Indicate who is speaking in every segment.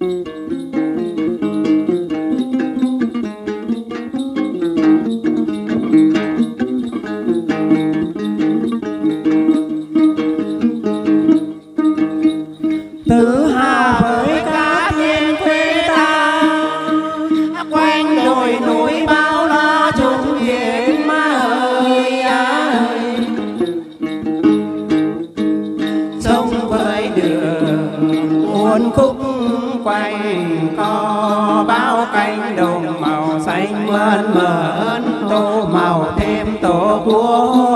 Speaker 1: Música quanh co bao cánh đồng màu xanh mơn mởn tô màu thêm tổ quốc.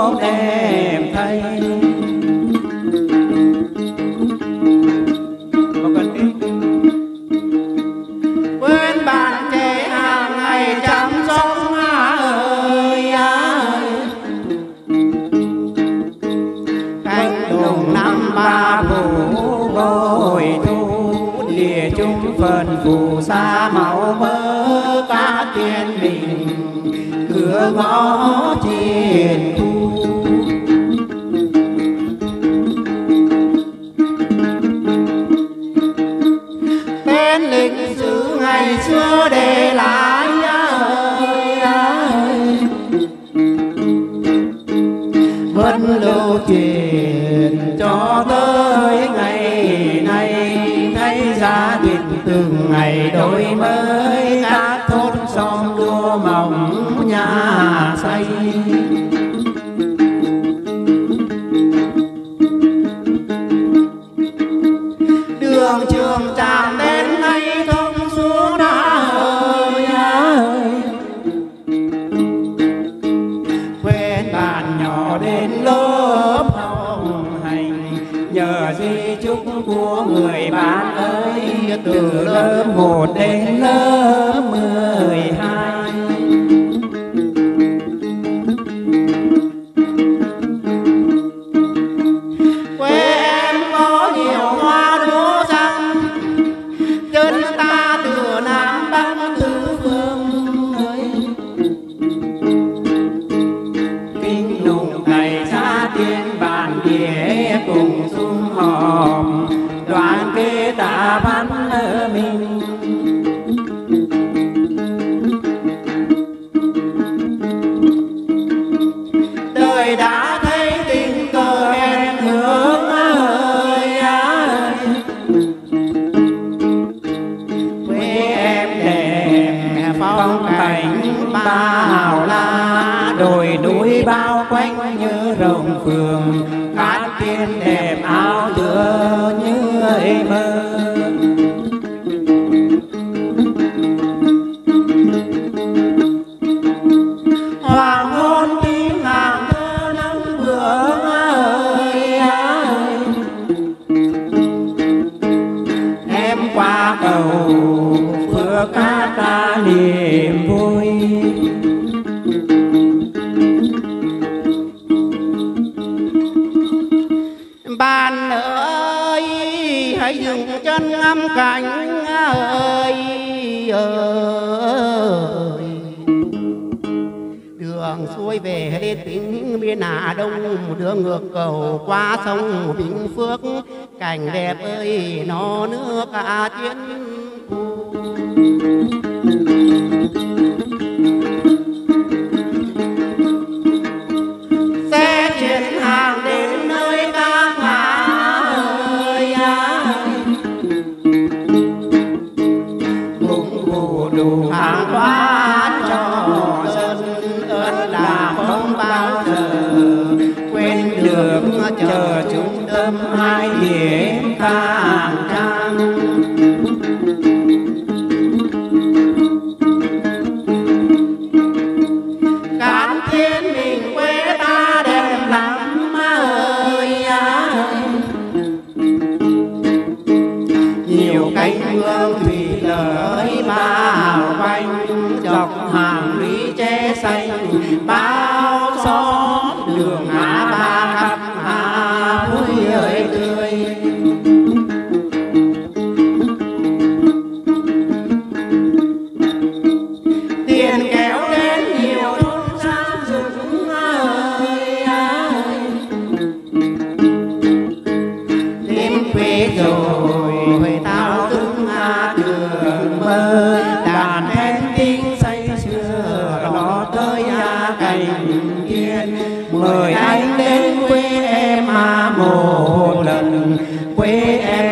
Speaker 1: Lìa phần phù sa màu mơ ca tiên bình, cửa ngõ thiền khu bên lịch sử ngày xưa để lại ơi ơi. Vẫn ngày đổi mới các thôn xóm đua mỏng nhà xây. Đường trường tràm đến nay thông xuống ơi ơi. Quên bạn nhỏ đến lớp di chúc của người bạn ơi. Từ lớp một đến lớp đồi núi bao quanh như rồng phường cát tiên đẹp áo tựa như ấy mơ. Hoàng hôn tiếng ngàn thơ nắng vừa ơi. Em qua cầu phước ca ta niềm ngắm cảnh ơi ơi đường xuôi về đến tỉnh biên hà đông, đưa ngược cầu qua sông bình phước cảnh đẹp ơi, nó nước cả chiến Thank you. Đủ đủ hàng hóa cho dân ơn là không bao giờ quên được. Chờ chúng tâm hai điểm càng trang. Mời anh đến quê em mà một lần. Quê em